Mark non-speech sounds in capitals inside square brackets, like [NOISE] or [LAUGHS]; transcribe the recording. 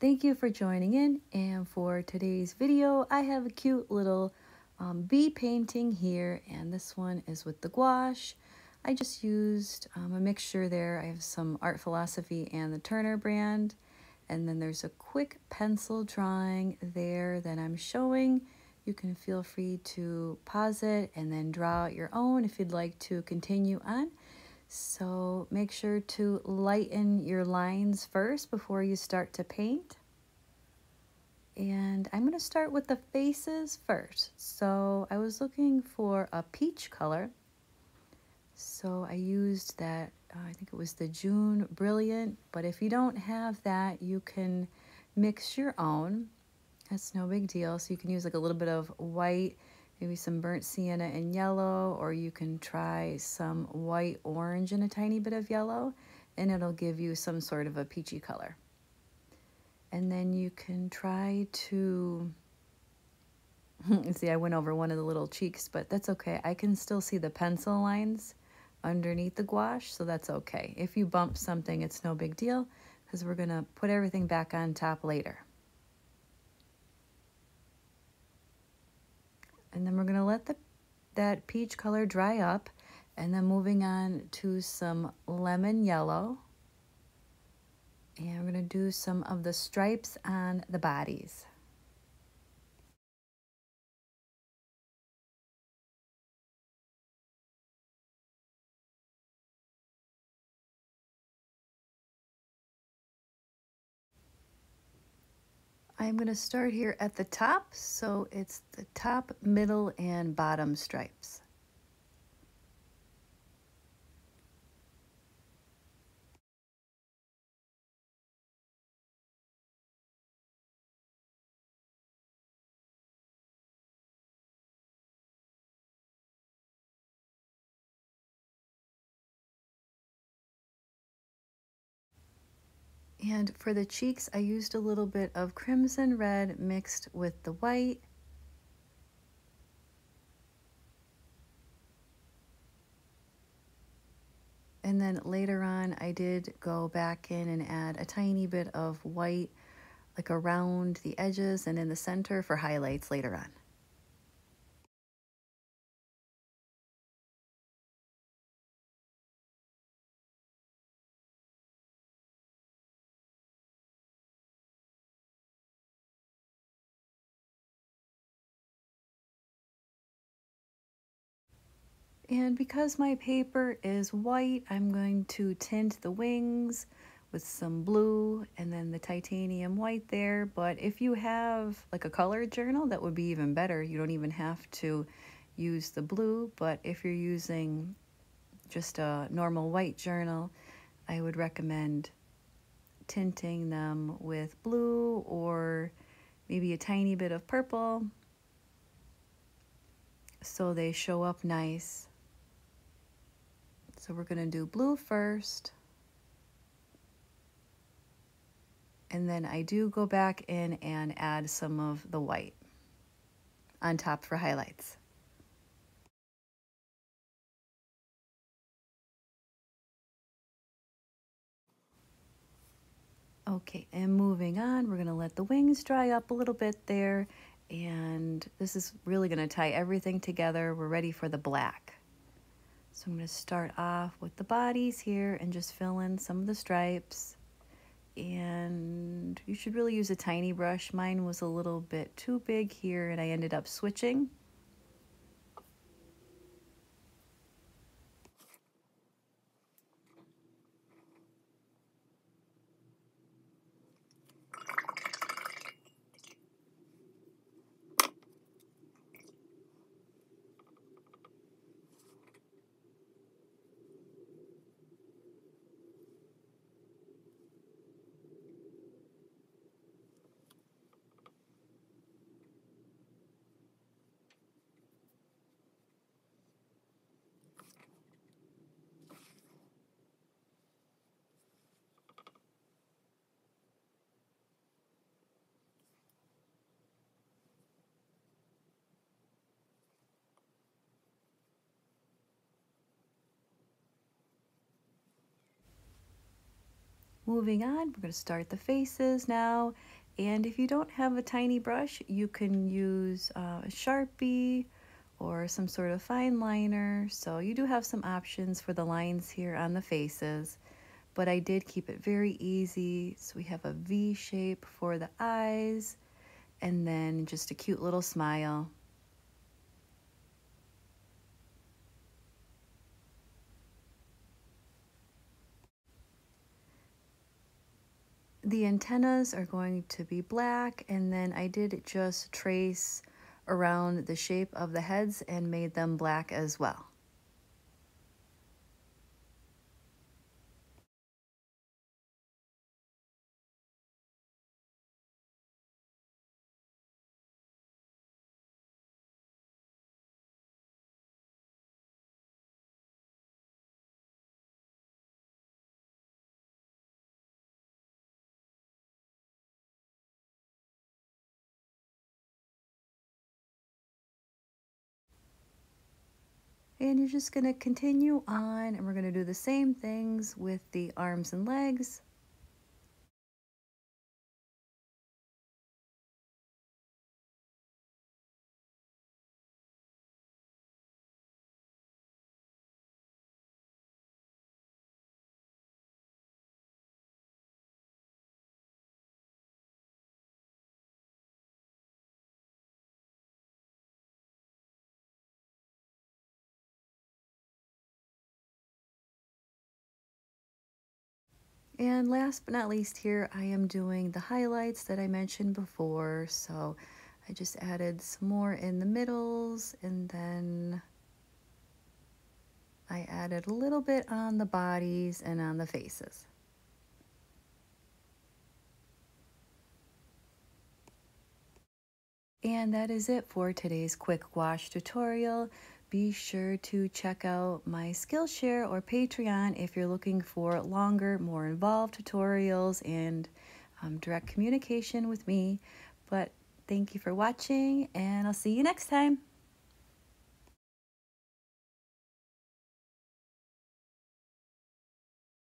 Thank you for joining in and for today's video I have a cute little um, bee painting here and this one is with the gouache. I just used um, a mixture there. I have some Art Philosophy and the Turner brand and then there's a quick pencil drawing there that I'm showing. You can feel free to pause it and then draw out your own if you'd like to continue on. So make sure to lighten your lines first before you start to paint. And I'm going to start with the faces first. So I was looking for a peach color. So I used that, uh, I think it was the Jaune Brilliant. But if you don't have that, you can mix your own. That's no big deal. So you can use like a little bit of white maybe some burnt sienna and yellow, or you can try some white orange and a tiny bit of yellow, and it'll give you some sort of a peachy color. And then you can try to, [LAUGHS] see, I went over one of the little cheeks, but that's okay. I can still see the pencil lines underneath the gouache, so that's okay. If you bump something, it's no big deal, because we're gonna put everything back on top later. And then we're going to let the that peach color dry up. And then moving on to some lemon yellow. And we're going to do some of the stripes on the bodies I'm going to start here at the top, so it's the top, middle, and bottom stripes. And for the cheeks, I used a little bit of crimson red mixed with the white. And then later on, I did go back in and add a tiny bit of white, like around the edges and in the center for highlights later on. And because my paper is white, I'm going to tint the wings with some blue and then the titanium white there. But if you have like a colored journal, that would be even better. You don't even have to use the blue. But if you're using just a normal white journal, I would recommend tinting them with blue or maybe a tiny bit of purple so they show up nice so we're going to do blue first. And then I do go back in and add some of the white on top for highlights. Okay, and moving on, we're going to let the wings dry up a little bit there. And this is really going to tie everything together. We're ready for the black. So I'm going to start off with the bodies here and just fill in some of the stripes. And you should really use a tiny brush. Mine was a little bit too big here and I ended up switching. Moving on, we're going to start the faces now. And if you don't have a tiny brush, you can use uh, a Sharpie or some sort of fine liner. So you do have some options for the lines here on the faces, but I did keep it very easy. So we have a V shape for the eyes and then just a cute little smile. The antennas are going to be black and then I did just trace around the shape of the heads and made them black as well. And you're just going to continue on and we're going to do the same things with the arms and legs. And last but not least here, I am doing the highlights that I mentioned before. So I just added some more in the middles and then I added a little bit on the bodies and on the faces. And that is it for today's quick gouache tutorial be sure to check out my Skillshare or Patreon if you're looking for longer, more involved tutorials and um, direct communication with me. But thank you for watching, and I'll see you next time.